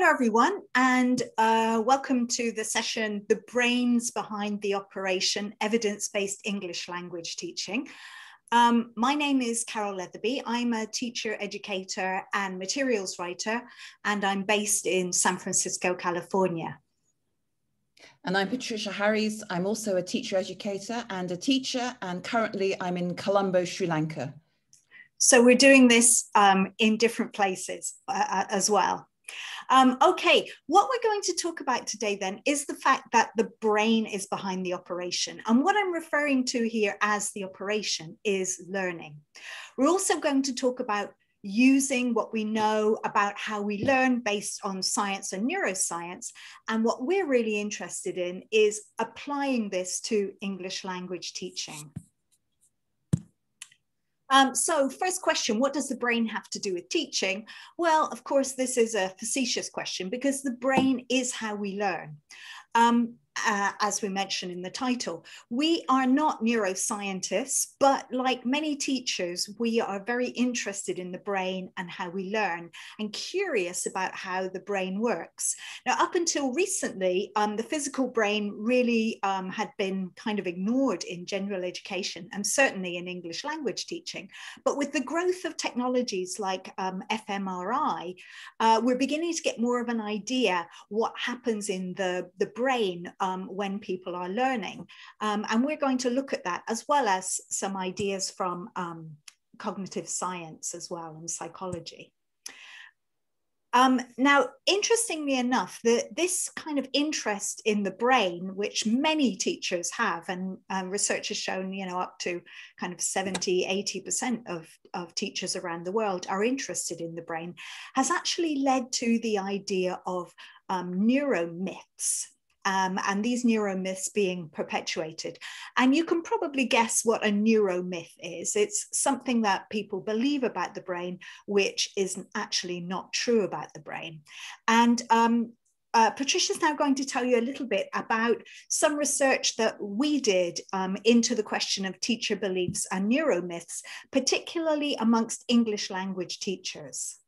Hello, everyone, and uh, welcome to the session, The Brains Behind the Operation, Evidence-Based English Language Teaching. Um, my name is Carol Lethaby. I'm a teacher, educator, and materials writer, and I'm based in San Francisco, California. And I'm Patricia Harries. I'm also a teacher educator and a teacher, and currently I'm in Colombo, Sri Lanka. So we're doing this um, in different places uh, uh as well. Um, okay, what we're going to talk about today then is the fact that the brain is behind the operation. And what I'm referring to here as the operation is learning. We're also going to talk about using what we know about how we learn based on science and neuroscience. And what we're really interested in is applying this to English language teaching. Um, so first question, what does the brain have to do with teaching? Well, of course, this is a facetious question because the brain is how we learn. Um, uh, as we mentioned in the title. We are not neuroscientists, but like many teachers, we are very interested in the brain and how we learn and curious about how the brain works. Now, up until recently, um, the physical brain really um, had been kind of ignored in general education and certainly in English language teaching. But with the growth of technologies like um, fMRI, uh, we're beginning to get more of an idea what happens in the, the brain um, when people are learning. Um, and we're going to look at that as well as some ideas from um, cognitive science as well and psychology. Um, now, interestingly enough, the, this kind of interest in the brain, which many teachers have, and um, research has shown, you know, up to kind of 70, 80% of, of teachers around the world are interested in the brain, has actually led to the idea of um, neuromyths um, and these neuromyths being perpetuated. And you can probably guess what a neuromyth is. It's something that people believe about the brain, which is actually not true about the brain. And um, uh, Patricia's now going to tell you a little bit about some research that we did um, into the question of teacher beliefs and neuromyths, particularly amongst English language teachers.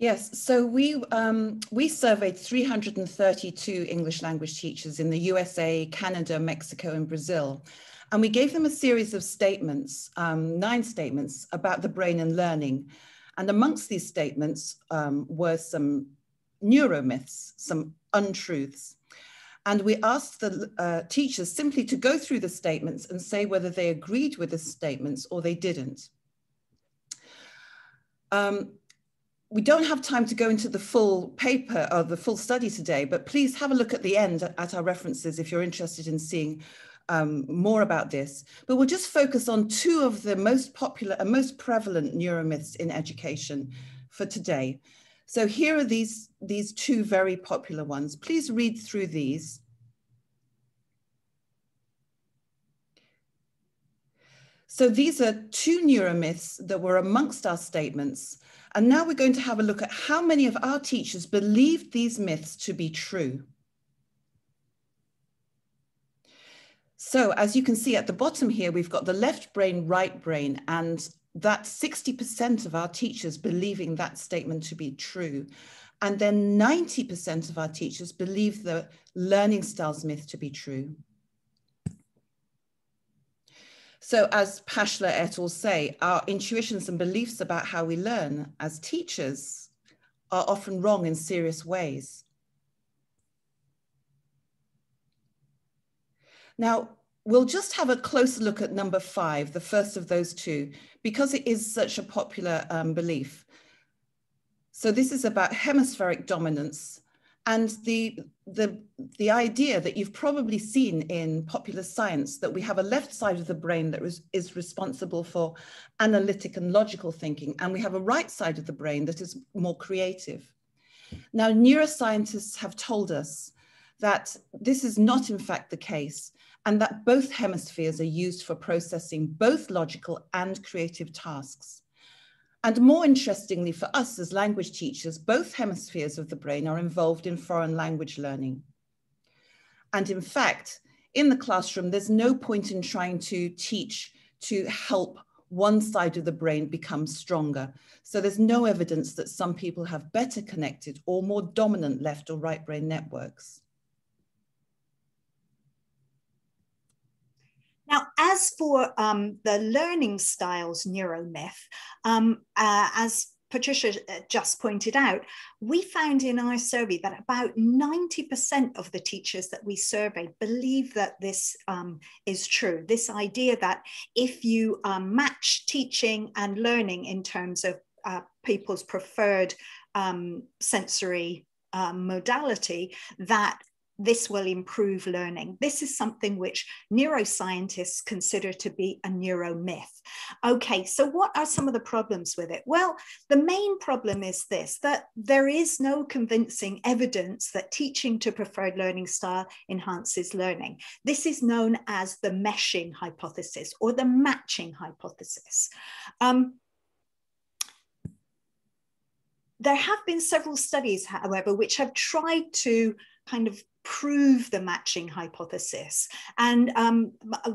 Yes, so we um, we surveyed 332 English language teachers in the USA, Canada, Mexico, and Brazil, and we gave them a series of statements, um, nine statements about the brain and learning, and amongst these statements um, were some neuromyths, some untruths, and we asked the uh, teachers simply to go through the statements and say whether they agreed with the statements or they didn't. Um, we don't have time to go into the full paper or the full study today, but please have a look at the end at our references if you're interested in seeing um, more about this. But we'll just focus on two of the most popular and most prevalent neuromyths in education for today. So here are these, these two very popular ones. Please read through these. So these are two neuromyths that were amongst our statements and now we're going to have a look at how many of our teachers believed these myths to be true. So as you can see at the bottom here, we've got the left brain, right brain, and that 60% of our teachers believing that statement to be true. And then 90% of our teachers believe the learning styles myth to be true. So, as Pashler et al. say, our intuitions and beliefs about how we learn as teachers are often wrong in serious ways. Now, we'll just have a closer look at number five, the first of those two, because it is such a popular um, belief. So this is about hemispheric dominance and the, the, the idea that you've probably seen in popular science that we have a left side of the brain that is, is responsible for analytic and logical thinking, and we have a right side of the brain that is more creative. Now, neuroscientists have told us that this is not in fact the case, and that both hemispheres are used for processing both logical and creative tasks. And more interestingly for us as language teachers, both hemispheres of the brain are involved in foreign language learning. And in fact, in the classroom, there's no point in trying to teach to help one side of the brain become stronger. So there's no evidence that some people have better connected or more dominant left or right brain networks. Now, as for um, the learning styles neuromyth, um, uh, as Patricia uh, just pointed out, we found in our survey that about 90% of the teachers that we surveyed believe that this um, is true. This idea that if you um, match teaching and learning in terms of uh, people's preferred um, sensory um, modality, that this will improve learning. This is something which neuroscientists consider to be a neuromyth. Okay, so what are some of the problems with it? Well, the main problem is this that there is no convincing evidence that teaching to preferred learning style enhances learning. This is known as the meshing hypothesis or the matching hypothesis. Um, there have been several studies, however, which have tried to kind of prove the matching hypothesis. And um,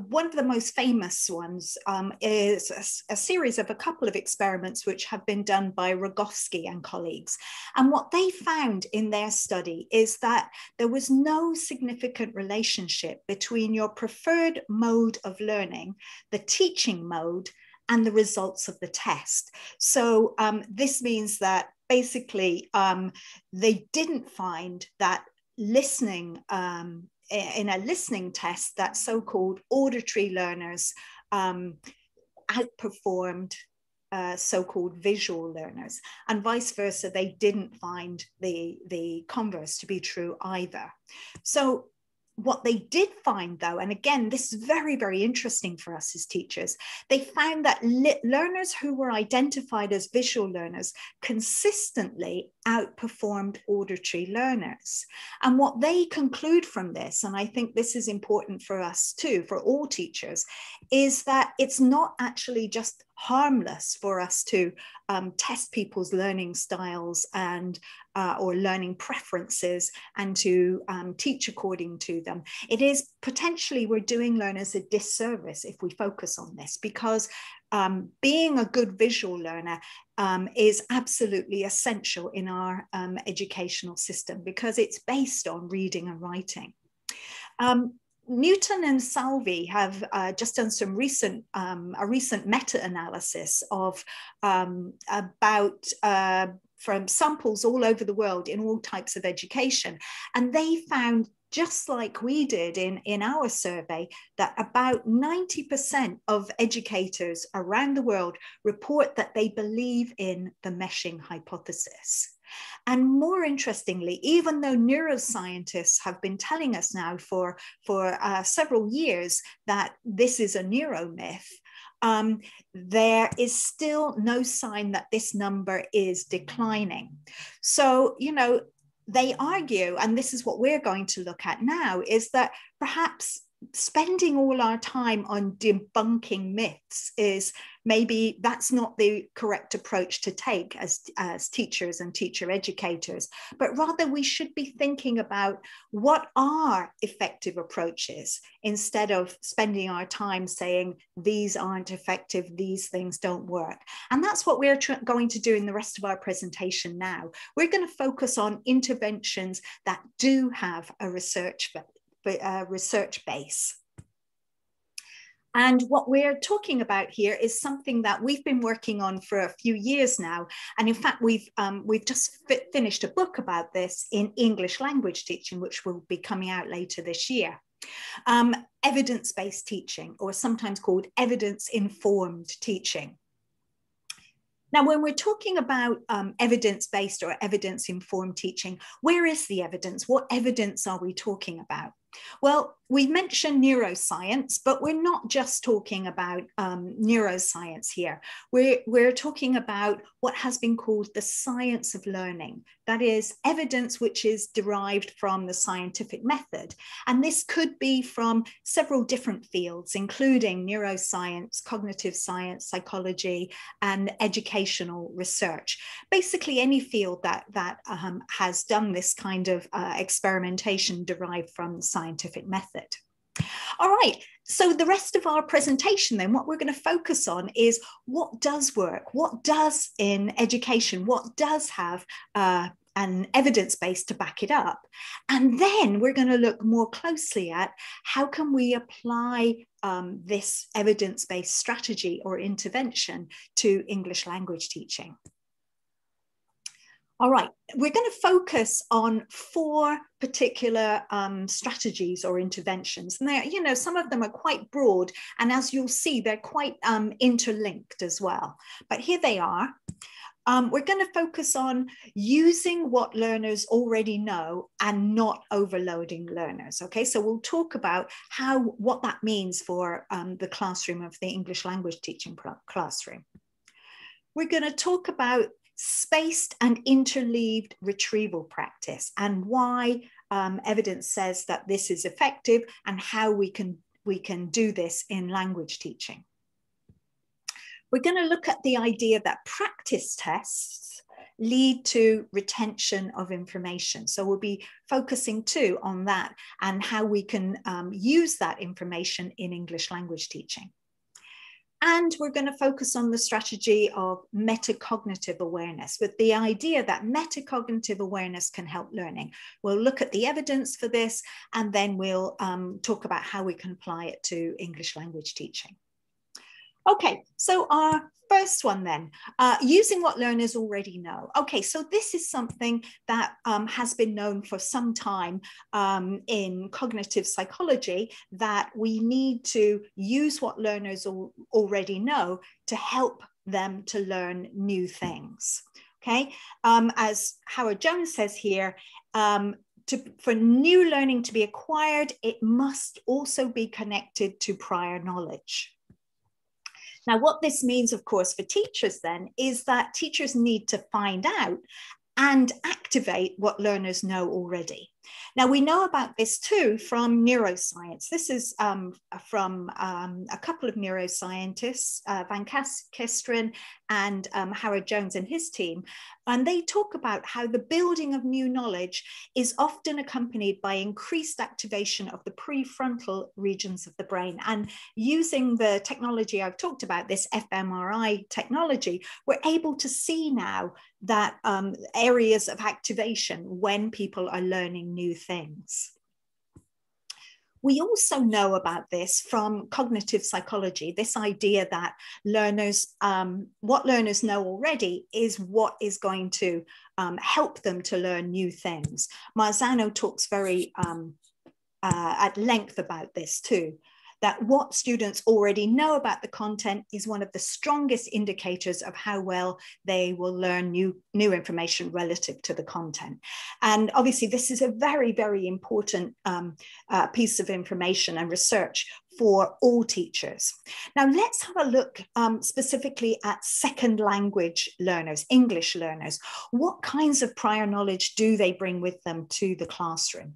one of the most famous ones um, is a, a, series of a couple of experiments which have been done by Rogowski and colleagues. And what they found in their study is that there was no significant relationship between your preferred mode of learning, the teaching mode, and the results of the test. So um, this means that basically um, they didn't find that listening um, in a listening test that so-called auditory learners um, outperformed uh, so-called visual learners. And vice versa they didn't find the the converse to be true either. So what they did find though and again this is very very interesting for us as teachers they found that learners who were identified as visual learners consistently outperformed auditory learners and what they conclude from this and i think this is important for us too for all teachers is that it's not actually just harmless for us to um, test people's learning styles and uh, or learning preferences and to um, teach according to them. It is potentially we're doing learners a disservice if we focus on this because um, being a good visual learner um, is absolutely essential in our um, educational system because it's based on reading and writing. Um, Newton and Salvi have uh, just done some recent, um, a recent meta-analysis of um, about uh, from samples all over the world in all types of education. And they found just like we did in, in our survey, that about 90% of educators around the world report that they believe in the meshing hypothesis. And more interestingly, even though neuroscientists have been telling us now for, for uh, several years that this is a neuromyth, um, there is still no sign that this number is declining. So, you know, they argue, and this is what we're going to look at now, is that perhaps spending all our time on debunking myths is maybe that's not the correct approach to take as, as teachers and teacher educators, but rather we should be thinking about what are effective approaches instead of spending our time saying these aren't effective, these things don't work. And that's what we're going to do in the rest of our presentation now. We're going to focus on interventions that do have a research uh, research base. And what we're talking about here is something that we've been working on for a few years now. And in fact, we've, um, we've just finished a book about this in English language teaching, which will be coming out later this year. Um, evidence-based teaching, or sometimes called evidence-informed teaching. Now, when we're talking about um, evidence-based or evidence-informed teaching, where is the evidence? What evidence are we talking about? Well, we mentioned neuroscience, but we're not just talking about um, neuroscience here. We're, we're talking about what has been called the science of learning. That is evidence which is derived from the scientific method. And this could be from several different fields, including neuroscience, cognitive science, psychology, and educational research. Basically, any field that, that um, has done this kind of uh, experimentation derived from the scientific method. All right, so the rest of our presentation then what we're going to focus on is what does work? What does in education what does have uh, an evidence base to back it up? And then we're going to look more closely at how can we apply um, this evidence-based strategy or intervention to english language teaching all right, we're going to focus on four particular um, strategies or interventions. And they're, you know, some of them are quite broad. And as you'll see, they're quite um, interlinked as well. But here they are. Um, we're going to focus on using what learners already know and not overloading learners. Okay, so we'll talk about how what that means for um, the classroom of the English language teaching classroom. We're going to talk about spaced and interleaved retrieval practice and why um, evidence says that this is effective and how we can, we can do this in language teaching. We're going to look at the idea that practice tests lead to retention of information. So we'll be focusing too on that and how we can um, use that information in English language teaching. And we're going to focus on the strategy of metacognitive awareness with the idea that metacognitive awareness can help learning. We'll look at the evidence for this and then we'll um, talk about how we can apply it to English language teaching. Okay, so our first one then, uh, using what learners already know. Okay, so this is something that um, has been known for some time um, in cognitive psychology that we need to use what learners al already know to help them to learn new things. Okay, um, as Howard Jones says here, um, to, for new learning to be acquired, it must also be connected to prior knowledge. Now, what this means, of course, for teachers then is that teachers need to find out and activate what learners know already. Now, we know about this too from neuroscience. This is um, from um, a couple of neuroscientists, uh, Van Kesteren and um, Howard Jones and his team. And they talk about how the building of new knowledge is often accompanied by increased activation of the prefrontal regions of the brain. And using the technology I've talked about, this fMRI technology, we're able to see now that um, areas of activation when people are learning new things. We also know about this from cognitive psychology, this idea that learners, um, what learners know already is what is going to um, help them to learn new things. Marzano talks very um, uh, at length about this too that what students already know about the content is one of the strongest indicators of how well they will learn new, new information relative to the content. And obviously, this is a very, very important um, uh, piece of information and research for all teachers. Now let's have a look um, specifically at second language learners, English learners. What kinds of prior knowledge do they bring with them to the classroom?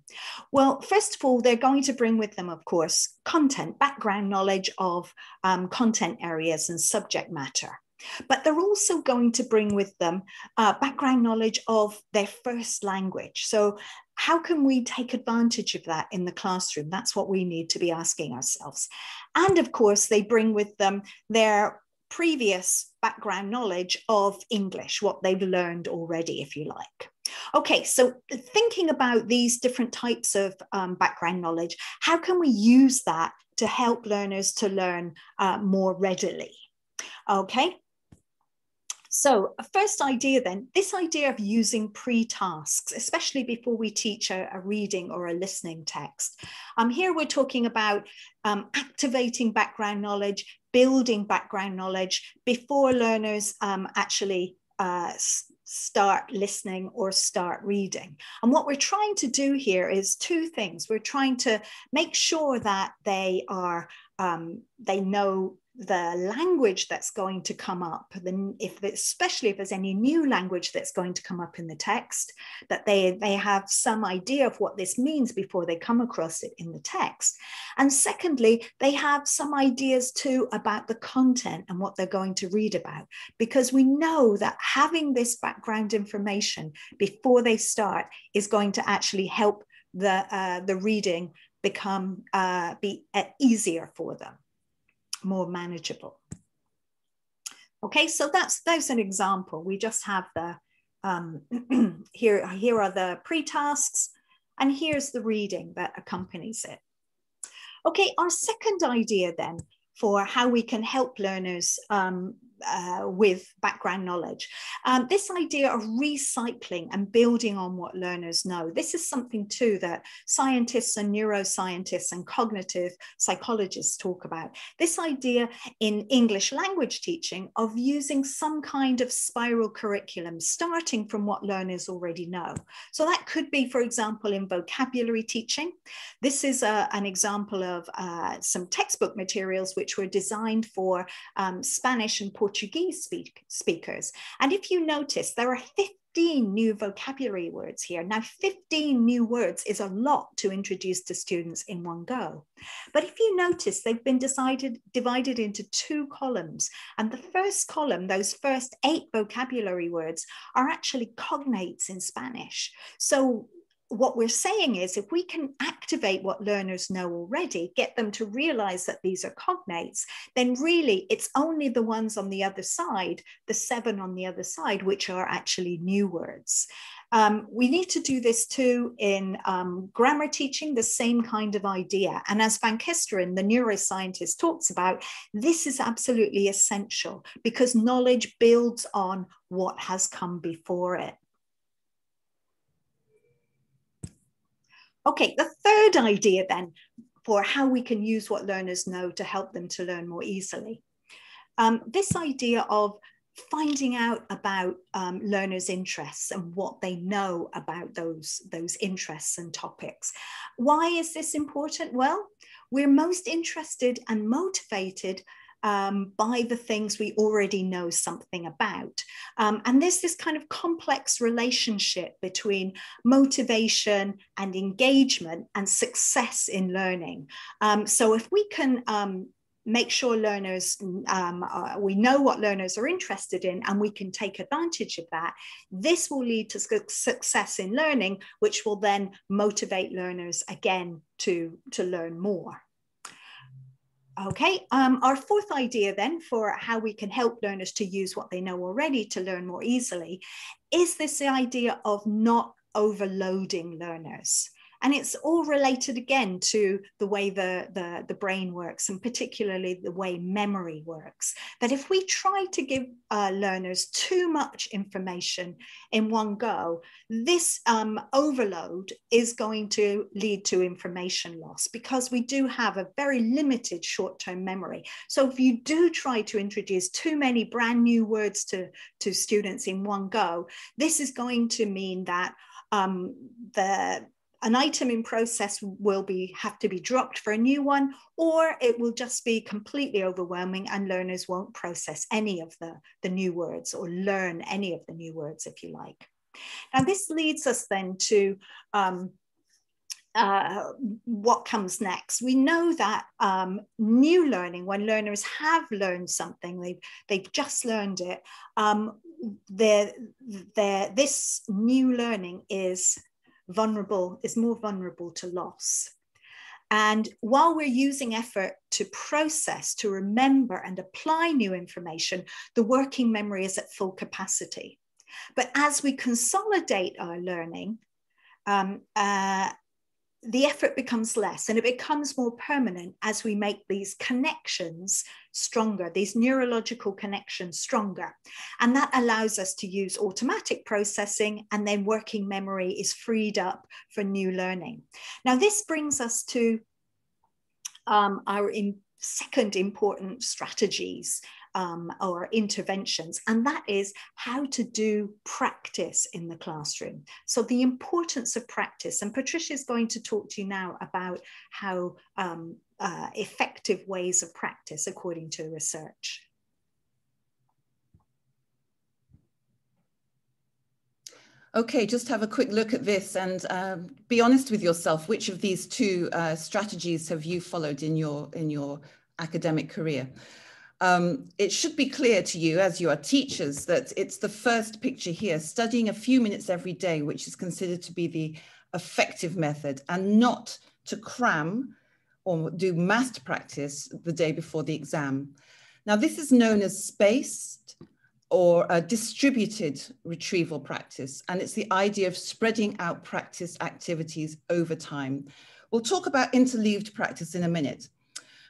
Well, first of all, they're going to bring with them, of course, content, background knowledge of um, content areas and subject matter. But they're also going to bring with them uh, background knowledge of their first language. So, how can we take advantage of that in the classroom? That's what we need to be asking ourselves. And of course, they bring with them their previous background knowledge of English, what they've learned already, if you like. Okay, so thinking about these different types of um, background knowledge, how can we use that to help learners to learn uh, more readily? Okay, so first idea then, this idea of using pre-tasks, especially before we teach a, a, reading or a listening text. Um, here we're talking about um, activating background knowledge, building background knowledge before learners um, actually uh, start listening or start reading. And what we're trying to do here is two things. We're trying to make sure that they are, um, they know the language that's going to come up, then if especially if there's any new language that's going to come up in the text, that they, they have some idea of what this means before they come across it in the text. And secondly, they have some ideas too about the content and what they're going to read about, because we know that having this background information before they start is going to actually help the, uh, the reading become uh, be uh, easier for them, more manageable. Okay, so that's that's an example. We just have the um, here here are the pre-tasks, and here's the reading that accompanies it. Okay, our second idea then for how we can help learners um, uh, with background knowledge. Um, this idea of recycling and building on what learners know. This is something too that scientists and neuroscientists and cognitive psychologists talk about. This idea in English language teaching of using some kind of spiral curriculum, starting from what learners already know. So that could be, for example, in vocabulary teaching. This is a, uh, an example of uh, some textbook materials which were designed for um, Spanish and Portuguese Portuguese speak, speakers. And if you notice, there are 15 new vocabulary words here. Now, 15 new words is a lot to introduce to students in one go. But if you notice, they've been decided, divided into two columns. And the first column, those first eight vocabulary words, are actually cognates in Spanish. So what we're saying is if we can activate what learners know already, get them to realize that these are cognates, then really it's only the ones on the other side, the seven on the other side, which are actually new words. Um, we need to do this too in um, grammar teaching, the same kind of idea. And as Van Kesteren, the neuroscientist, talks about, this is absolutely essential because knowledge builds on what has come before it. Okay, the third idea then for how we can use what learners know to help them to learn more easily. Um, this idea of finding out about um, learners' interests and what they know about those, those interests and topics. Why is this important? Well, we're most interested and motivated um, by the things we already know something about. Um, and there's this kind of complex relationship between motivation and engagement and success in learning. Um, so if we can um, make sure learners, um, uh, we know what learners are interested in and we can take advantage of that. This will lead to success in learning, which will then motivate learners again to, to learn more. Okay, um, our fourth idea then for how we can help learners to use what they know already to learn more easily is this idea of not overloading learners. And it's all related again to the way the, the, the brain works and particularly the way memory works. That if we try to give uh, learners too much information in one go, this um, overload is going to lead to information loss because we do have a very limited short-term memory. So if you do try to introduce too many brand new words to, to students in one go, this is going to mean that um, the an item in process will be have to be dropped for a new one, or it will just be completely overwhelming and learners won't process any of the, the new words or learn any of the new words, if you like. Now, this leads us then to um, uh, what comes next. We know that um, new learning, when learners have learned something, they've, they've just learned it, um, they're, they're, this new learning is vulnerable, is more vulnerable to loss. And while we're using effort to process, to remember and apply new information, the working memory is at full capacity. But as we consolidate our learning, um, uh, the effort becomes less and it becomes more permanent as we make these connections stronger, these neurological connections stronger. And that allows us to use automatic processing and then working memory is freed up for new learning. Now, this brings us to um, our second important strategies um, or interventions, and that is how to do practice in the classroom. So, the importance of practice, and Patricia is going to talk to you now about how um, uh, effective ways of practice according to research. Okay, just have a quick look at this and um, be honest with yourself. Which of these two uh, strategies have you followed in your in your academic career? Um, it should be clear to you as you are teachers that it's the first picture here, studying a few minutes every day, which is considered to be the effective method and not to cram or do massed practice the day before the exam. Now, this is known as spaced or a distributed retrieval practice, and it's the idea of spreading out practice activities over time. We'll talk about interleaved practice in a minute,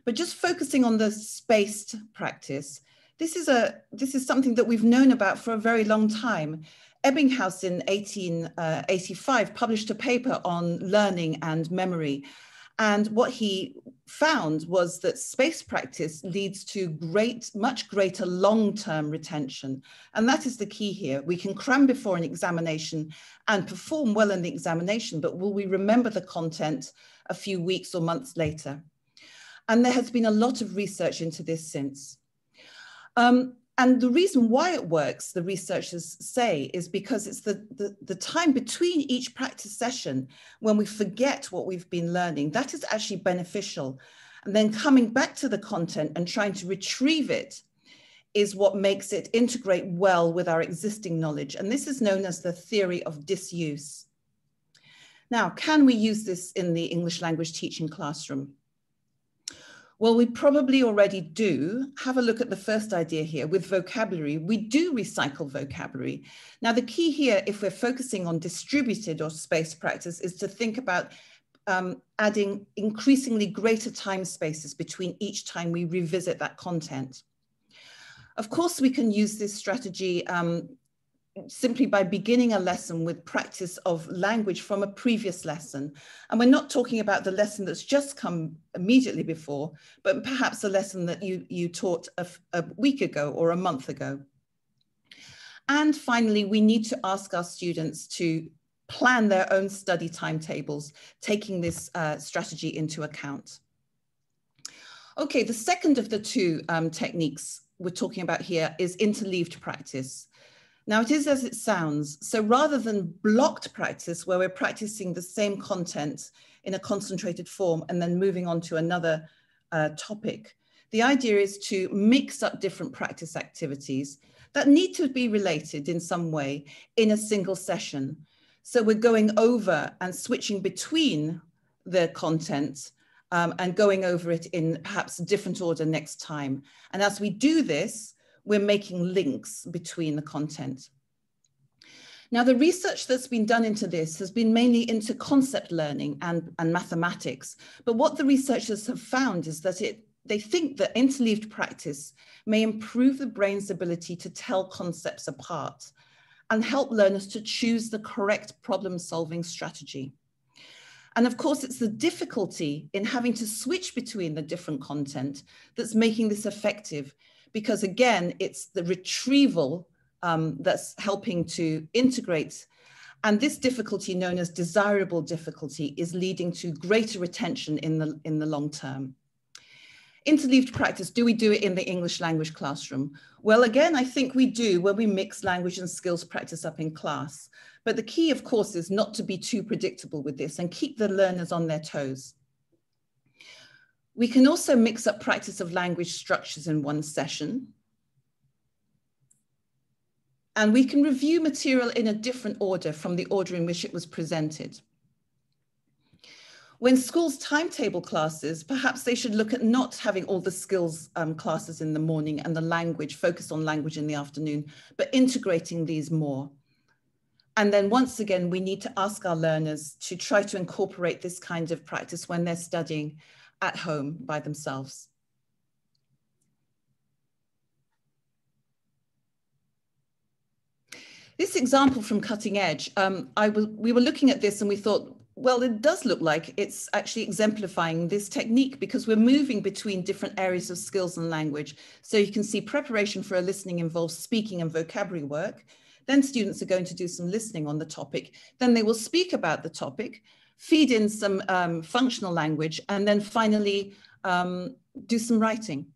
but just focusing on the spaced practice, this is, a, this is something that we've known about for a very long time. Ebbinghaus in 1885 uh, published a paper on learning and memory. And what he found was that space practice leads to great, much greater long-term retention. And that is the key here. We can cram before an examination and perform well in the examination, but will we remember the content a few weeks or months later? And there has been a lot of research into this since. Um, and the reason why it works, the researchers say, is because it's the, the, the, time between each practice session when we forget what we've been learning. That is actually beneficial. And then coming back to the content and trying to retrieve it is what makes it integrate well with our existing knowledge. And this is known as the theory of disuse. Now, can we use this in the English language teaching classroom? Well, we probably already do. Have a look at the first idea here with vocabulary. We do recycle vocabulary. Now, the key here, if we're focusing on distributed or space practice, is to think about um, adding increasingly greater time spaces between each time we revisit that content. Of course, we can use this strategy um, simply by beginning a lesson with practice of language from a previous lesson. And we're not talking about the lesson that's just come immediately before, but perhaps a lesson that you, you taught a, a week ago or a month ago. And finally, we need to ask our students to plan their own study timetables, taking this uh, strategy into account. Okay, the second of the two um, techniques we're talking about here is interleaved practice. Now it is as it sounds. So rather than blocked practice where we're practicing the same content in a concentrated form and then moving on to another uh, topic, the idea is to mix up different practice activities that need to be related in some way in a single session. So we're going over and switching between the content um, and going over it in perhaps a different order next time. And as we do this, we're making links between the content. Now, the research that's been done into this has been mainly into concept learning and, and mathematics. But what the researchers have found is that it, they think that interleaved practice may improve the brain's ability to tell concepts apart and help learners to choose the correct problem solving strategy. And of course, it's the difficulty in having to switch between the different content that's making this effective because again, it's the retrieval um, that's helping to integrate. And this difficulty known as desirable difficulty is leading to greater retention in the, in the long term. Interleaved practice, do we do it in the English language classroom? Well, again, I think we do when we mix language and skills practice up in class. But the key, of course, is not to be too predictable with this and keep the learners on their toes. We can also mix up practice of language structures in one session. And we can review material in a different order from the order in which it was presented. When schools timetable classes, perhaps they should look at not having all the skills um, classes in the morning and the language, focus on language in the afternoon, but integrating these more. And then once again, we need to ask our learners to try to incorporate this kind of practice when they're studying at home by themselves. This example from Cutting Edge, um, I we were looking at this and we thought, well, it does look like it's actually exemplifying this technique because we're moving between different areas of skills and language. So you can see preparation for a listening involves speaking and vocabulary work. Then students are going to do some listening on the topic. Then they will speak about the topic feed in some um, functional language, and then finally um, do some writing.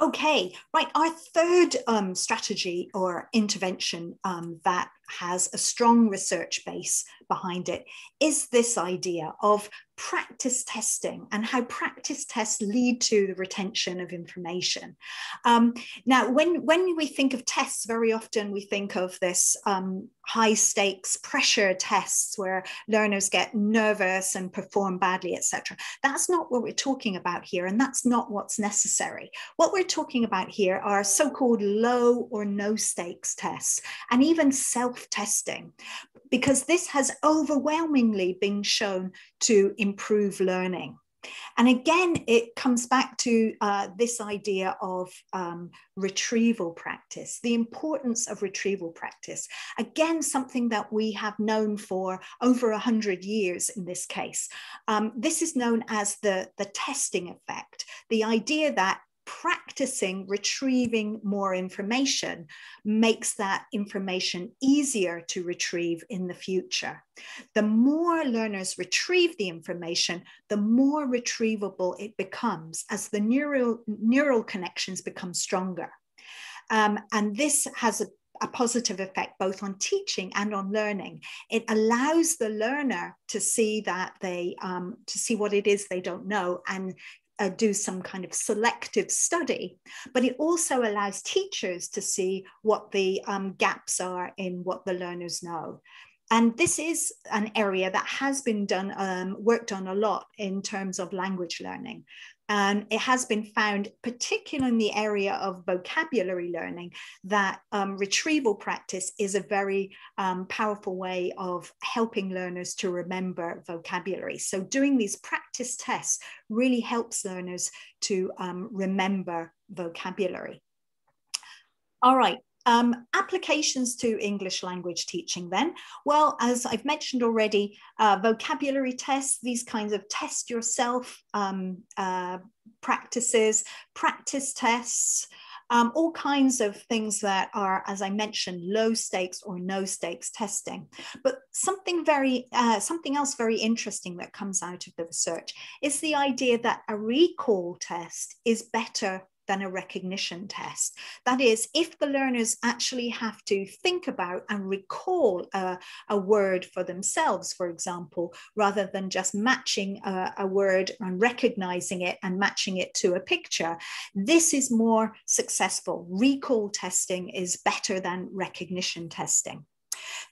Okay, right. Our third um, strategy or intervention um, that has a strong research base behind it is this idea of practice testing and how practice tests lead to the retention of information. Um, now, when, when we think of tests, very often we think of this um, high stakes pressure tests where learners get nervous and perform badly, etc. That's not what we're talking about here, and that's not what's necessary. What we're talking about here are so-called low or no stakes tests, and even self-testing, because this has overwhelmingly been shown to improve learning. And again, it comes back to uh, this idea of um, retrieval practice, the importance of retrieval practice. Again, something that we have known for over 100 years in this case. Um, this is known as the, the testing effect, the idea that practicing retrieving more information makes that information easier to retrieve in the future. The more learners retrieve the information, the more retrievable it becomes as the neural, neural connections become stronger. Um, and this has a a positive effect both on teaching and on learning. It allows the learner to see that they um, to see what it is they don't know and uh, do some kind of selective study, but it also allows teachers to see what the um, gaps are in what the learners know. And this is an area that has been done, um, worked on a lot in terms of language learning. And it has been found, particularly in the area of vocabulary learning, that um, retrieval practice is a very um, powerful way of helping learners to remember vocabulary. So doing these practice tests really helps learners to um, remember vocabulary. All right, um, applications to English language teaching then. Well, as I've mentioned already, uh, vocabulary tests, these kinds of test yourself um, uh, practices, practice tests, um, all kinds of things that are, as I mentioned, low stakes or no stakes testing. But something very, uh, something else very interesting that comes out of the research is the idea that a recall test is better than a recognition test. That is, if the learners actually have to think about and recall a, a word for themselves, for example, rather than just matching a, a word and recognizing it and matching it to a picture, this is more successful. Recall testing is better than recognition testing.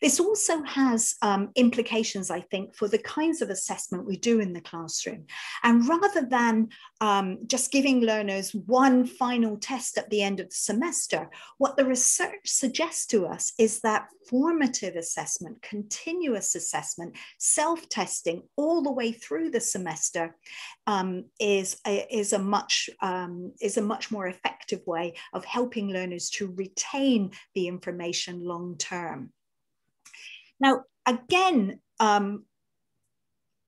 This also has um, implications, I think, for the kinds of assessment we do in the classroom. And rather than um, just giving learners one final test at the end of the semester, what the research suggests to us is that formative assessment, continuous assessment, self-testing all the way through the semester um, is, a, is, a much, um, is a much more effective way of helping learners to retain the information long term. Now, again, um,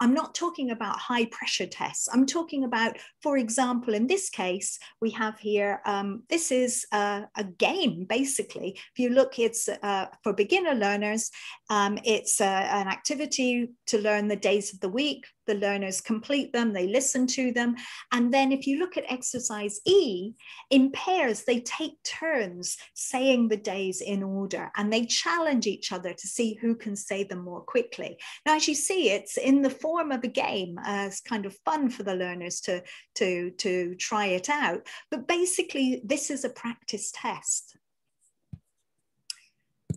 I'm not talking about high pressure tests. I'm talking about, for example, in this case, we have here, um, this is a, a, game, basically. If you look, it's uh, for beginner learners, um, it's uh, an activity to learn the days of the week, the learners complete them, they listen to them. And then if you look at exercise E, in pairs, they take turns saying the days in order and they challenge each other to see who can say them more quickly. Now, as you see, it's in the form of a game uh, as kind of fun for the learners to, to, to try it out. But basically, this is a practice test.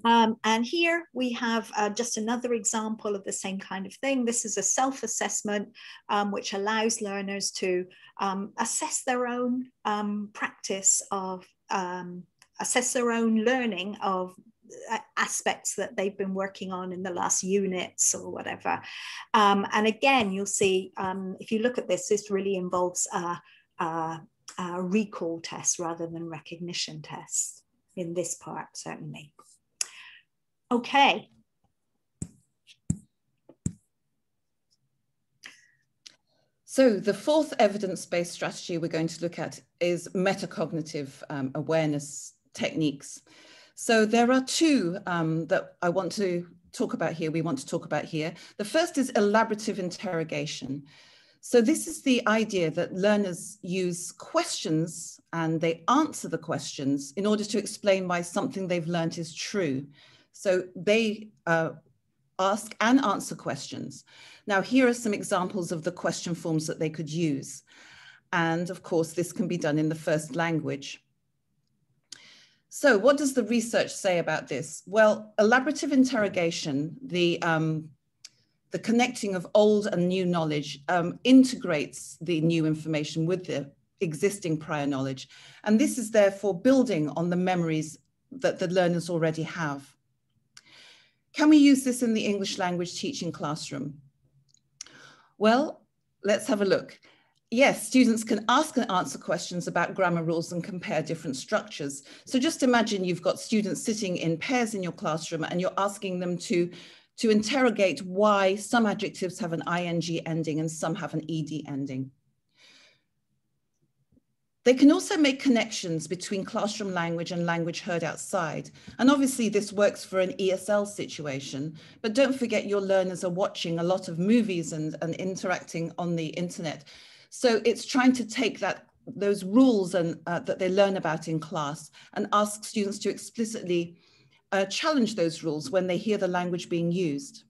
Um, and here we have uh, just another example of the same kind of thing. This is a self-assessment um, which allows learners to um, assess their own um, practice of, um, assess their own learning of uh, aspects that they've been working on in the last units or whatever. Um, and again, you'll see, if you look at this, this really involves a, recall test rather than recognition tests in this part, certainly. Okay. So the fourth evidence-based strategy we're going to look at is metacognitive um, awareness techniques. So there are two um, that I want to talk about here, we want to talk about here. The first is elaborative interrogation. So this is the idea that learners use questions and they answer the questions in order to explain why something they've learned is true. So they uh, ask and answer questions. Now, here are some examples of the question forms that they could use. And of course, this can be done in the first language. So what does the research say about this? Well, elaborative interrogation, the, um, the connecting of old and new knowledge um, integrates the new information with the existing prior knowledge. And this is therefore building on the memories that the learners already have. Can we use this in the English language teaching classroom? Well, let's have a look. Yes, students can ask and answer questions about grammar rules and compare different structures. So just imagine you've got students sitting in pairs in your classroom and you're asking them to, to interrogate why some adjectives have an ing ending and some have an ed ending. They can also make connections between classroom language and language heard outside. And obviously this works for an ESL situation, but don't forget your learners are watching a lot of movies and, and interacting on the internet. So it's trying to take that those rules and uh, that they learn about in class and ask students to explicitly uh, challenge those rules when they hear the language being used.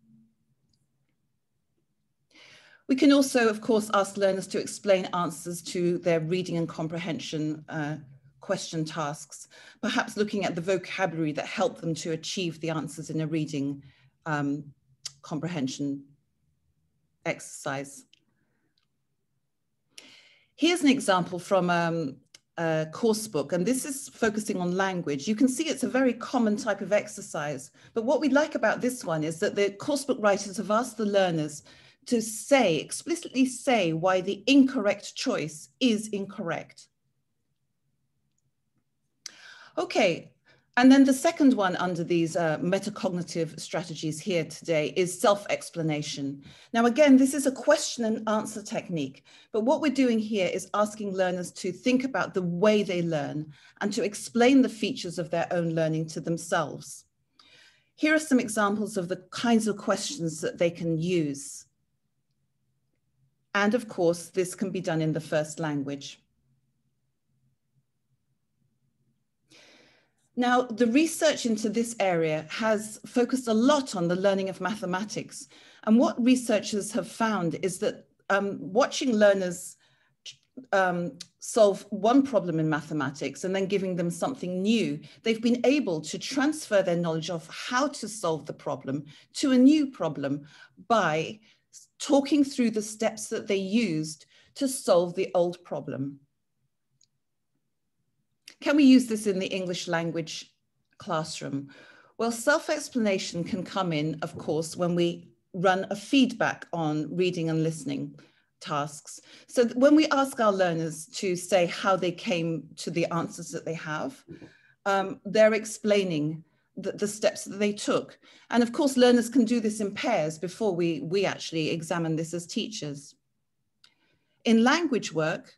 We can also, of course, ask learners to explain answers to their reading and comprehension uh, question tasks, perhaps looking at the vocabulary that helped them to achieve the answers in a reading um, comprehension exercise. Here's an example from um, a course book, and this is focusing on language. You can see it's a very common type of exercise, but what we like about this one is that the course book writers have asked the learners to say, explicitly say why the incorrect choice is incorrect. Okay, and then the second one under these uh, metacognitive strategies here today is self-explanation. Now, again, this is a question and answer technique, but what we're doing here is asking learners to think about the way they learn and to explain the features of their own learning to themselves. Here are some examples of the kinds of questions that they can use. And of course, this can be done in the first language. Now, the research into this area has focused a lot on the learning of mathematics. And what researchers have found is that um, watching learners um, solve one problem in mathematics and then giving them something new, they've been able to transfer their knowledge of how to solve the problem to a new problem by talking through the steps that they used to solve the old problem. Can we use this in the English language classroom? Well, self-explanation can come in, of course, when we run a feedback on reading and listening tasks. So when we ask our learners to say how they came to the answers that they have, um, they're explaining the, the, steps that they took. And of course, learners can do this in pairs before we, we actually examine this as teachers. In language work,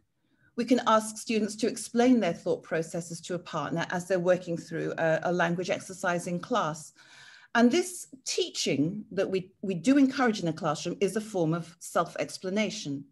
we can ask students to explain their thought processes to a partner as they're working through a, a language exercise in class. And this teaching that we, we do encourage in the classroom is a form of self-explanation.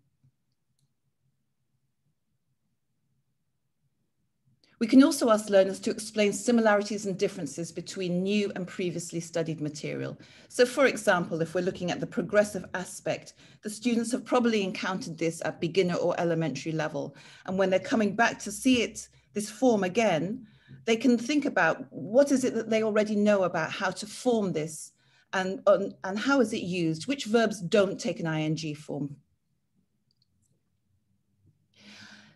We can also ask learners to explain similarities and differences between new and previously studied material. So for example, if we're looking at the progressive aspect, the students have probably encountered this at beginner or elementary level. And when they're coming back to see it, this form again, they can think about what is it that they already know about how to form this and, um, and how is it used? Which verbs don't take an ing form?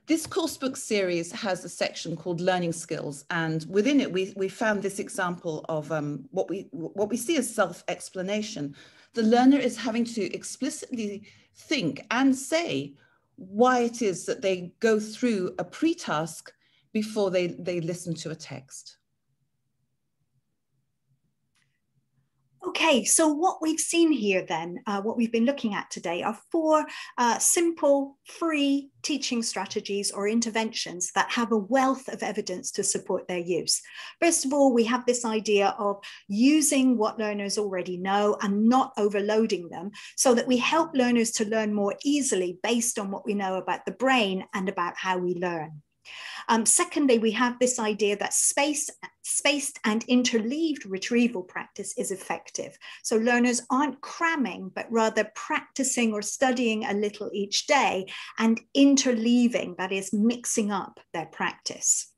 This coursebook series has a section called Learning Skills, and within it, we, we found this example of um, what, we, what we see as self-explanation. The learner is having to explicitly think and say why it is that they go through a pre-task before they, they listen to a text. Okay, so what we've seen here then, uh, what we've been looking at today are four uh, simple, free teaching strategies or interventions that have a wealth of evidence to support their use. First of all, we have this idea of using what learners already know and not overloading them so that we help learners to learn more easily based on what we know about the brain and about how we learn. Um, secondly, we have this idea that space, spaced and interleaved retrieval practice is effective. So learners aren't cramming, but rather practicing or studying a little each day and interleaving, that is mixing up their practice.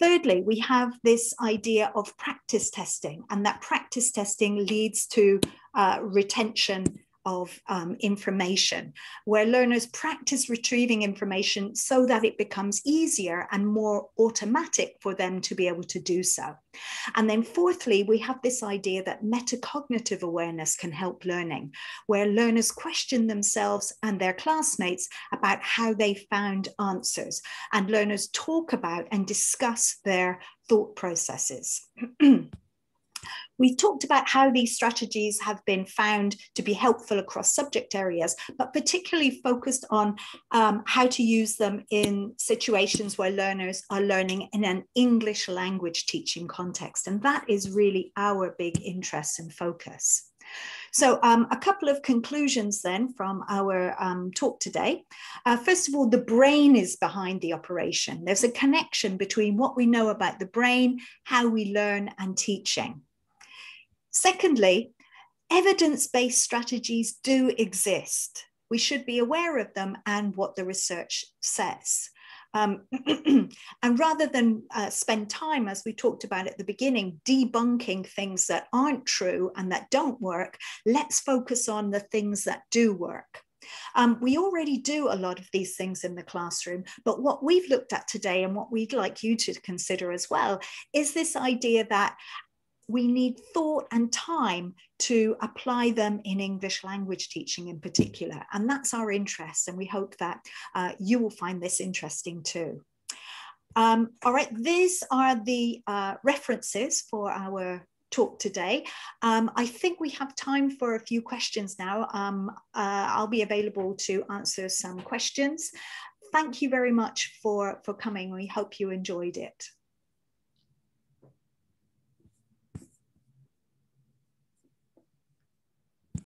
Thirdly, we have this idea of practice testing, and that practice testing leads to uh, retention of um, information, where learners practice retrieving information so that it becomes easier and more automatic for them to be able to do so. And then, fourthly, we have this idea that metacognitive awareness can help learning, where learners question themselves and their classmates about how they found answers, and learners talk about and discuss their thought processes. We talked about how these strategies have been found to be helpful across subject areas, but particularly focused on um, how to use them in situations where learners are learning in an English language teaching context. And that is really our big interest and focus. So um, a couple of conclusions then from our um, talk today. Uh, first of all, the brain is behind the operation. There's a connection between what we know about the brain, how we learn and teaching. Secondly, evidence based strategies do exist. We should be aware of them and what the research says. Um, and rather than uh, spend time, as we talked about at the beginning, debunking things that aren't true and that don't work, let's focus on the things that do work. Um, we already do a lot of these things in the classroom, but what we've looked at today and what we'd like you to consider as well is this idea that we need thought and time to apply them in English language teaching in particular. And that's our interest. And we hope that uh, you will find this interesting too. Um, all right, these are the uh, references for our talk today. Um, I think we have time for a few questions now. Um, uh, I'll be available to answer some questions. Thank you very much for, for coming. We hope you enjoyed it.